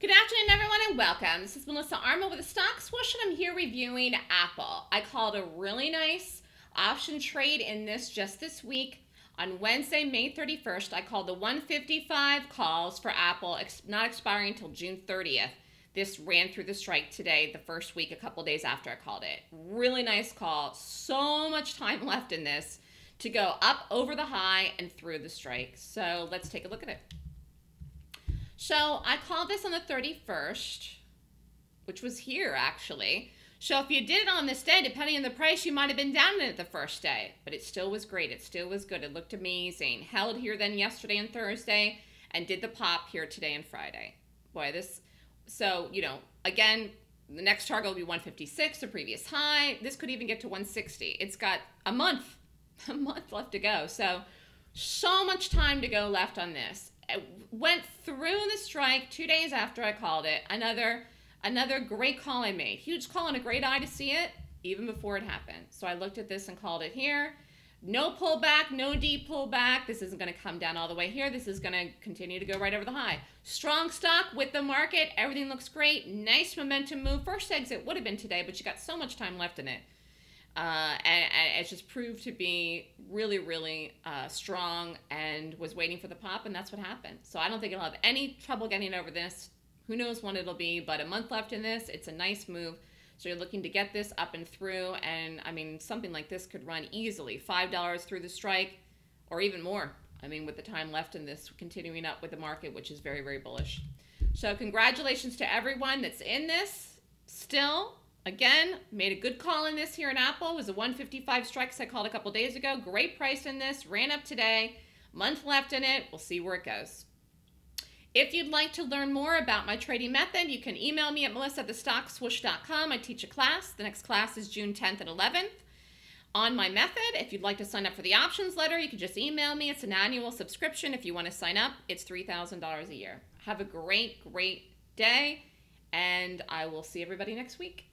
Good afternoon, everyone, and welcome. This is Melissa Armo with a stock swoosh, and I'm here reviewing Apple. I called a really nice option trade in this just this week. On Wednesday, May 31st, I called the 155 calls for Apple, not expiring until June 30th. This ran through the strike today, the first week, a couple days after I called it. Really nice call. So much time left in this to go up over the high and through the strike. So let's take a look at it. So I called this on the 31st, which was here actually. So if you did it on this day, depending on the price, you might have been down in it the first day, but it still was great. It still was good. It looked amazing. Held here then yesterday and Thursday and did the pop here today and Friday. Boy, this, so, you know, again, the next target will be 156, the previous high. This could even get to 160. It's got a month, a month left to go. So, so much time to go left on this went through the strike two days after I called it. Another another great call I made. Huge call and a great eye to see it even before it happened. So I looked at this and called it here. No pullback, no deep pullback. This isn't going to come down all the way here. This is going to continue to go right over the high. Strong stock with the market. Everything looks great. Nice momentum move. First exit would have been today, but you got so much time left in it. Uh, and, and, it's just proved to be really, really uh, strong and was waiting for the pop, and that's what happened. So I don't think it'll have any trouble getting over this. Who knows when it'll be, but a month left in this. It's a nice move. So you're looking to get this up and through, and I mean, something like this could run easily $5 through the strike or even more. I mean, with the time left in this, continuing up with the market, which is very, very bullish. So congratulations to everyone that's in this still Again, made a good call in this here in Apple. It was a 155 strikes I called a couple days ago. Great price in this. Ran up today. Month left in it. We'll see where it goes. If you'd like to learn more about my trading method, you can email me at melissa at thestockswoosh.com. I teach a class. The next class is June 10th and 11th. On my method, if you'd like to sign up for the options letter, you can just email me. It's an annual subscription. If you want to sign up, it's $3,000 a year. Have a great, great day, and I will see everybody next week.